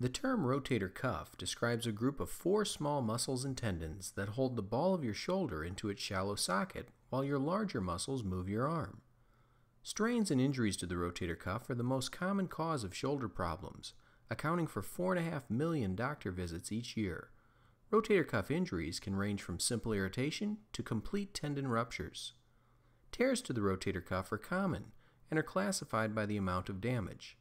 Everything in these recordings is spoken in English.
The term rotator cuff describes a group of four small muscles and tendons that hold the ball of your shoulder into its shallow socket while your larger muscles move your arm. Strains and injuries to the rotator cuff are the most common cause of shoulder problems, accounting for 4.5 million doctor visits each year. Rotator cuff injuries can range from simple irritation to complete tendon ruptures. Tears to the rotator cuff are common and are classified by the amount of damage.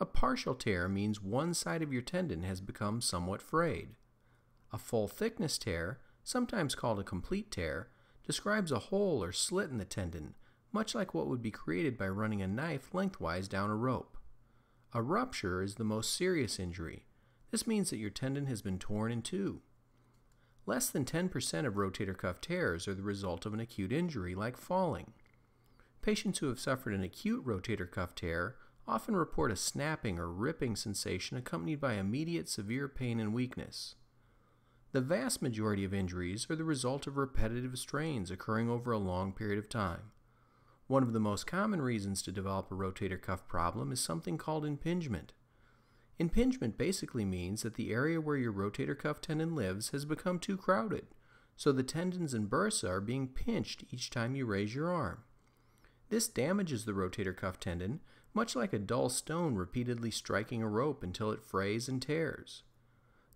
A partial tear means one side of your tendon has become somewhat frayed. A full thickness tear, sometimes called a complete tear, describes a hole or slit in the tendon, much like what would be created by running a knife lengthwise down a rope. A rupture is the most serious injury. This means that your tendon has been torn in two. Less than 10% of rotator cuff tears are the result of an acute injury, like falling. Patients who have suffered an acute rotator cuff tear often report a snapping or ripping sensation accompanied by immediate severe pain and weakness. The vast majority of injuries are the result of repetitive strains occurring over a long period of time. One of the most common reasons to develop a rotator cuff problem is something called impingement. Impingement basically means that the area where your rotator cuff tendon lives has become too crowded, so the tendons and bursa are being pinched each time you raise your arm. This damages the rotator cuff tendon much like a dull stone repeatedly striking a rope until it frays and tears.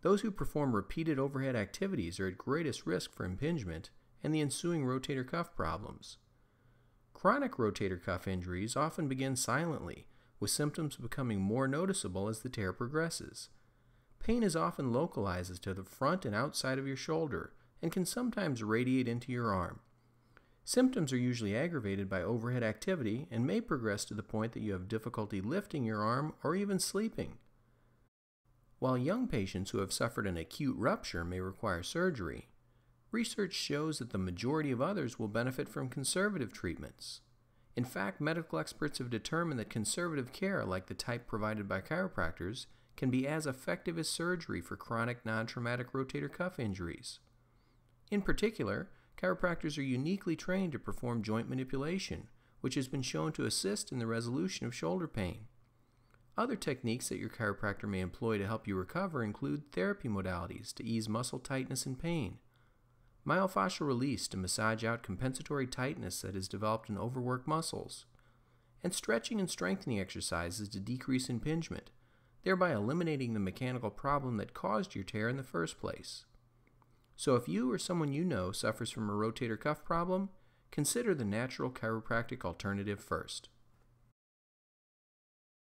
Those who perform repeated overhead activities are at greatest risk for impingement and the ensuing rotator cuff problems. Chronic rotator cuff injuries often begin silently, with symptoms becoming more noticeable as the tear progresses. Pain is often localized to the front and outside of your shoulder and can sometimes radiate into your arm. Symptoms are usually aggravated by overhead activity and may progress to the point that you have difficulty lifting your arm or even sleeping. While young patients who have suffered an acute rupture may require surgery, research shows that the majority of others will benefit from conservative treatments. In fact, medical experts have determined that conservative care, like the type provided by chiropractors, can be as effective as surgery for chronic non traumatic rotator cuff injuries. In particular, chiropractors are uniquely trained to perform joint manipulation, which has been shown to assist in the resolution of shoulder pain. Other techniques that your chiropractor may employ to help you recover include therapy modalities to ease muscle tightness and pain, myofascial release to massage out compensatory tightness that is developed in overworked muscles, and stretching and strengthening exercises to decrease impingement, thereby eliminating the mechanical problem that caused your tear in the first place. So if you or someone you know suffers from a rotator cuff problem, consider the natural chiropractic alternative first.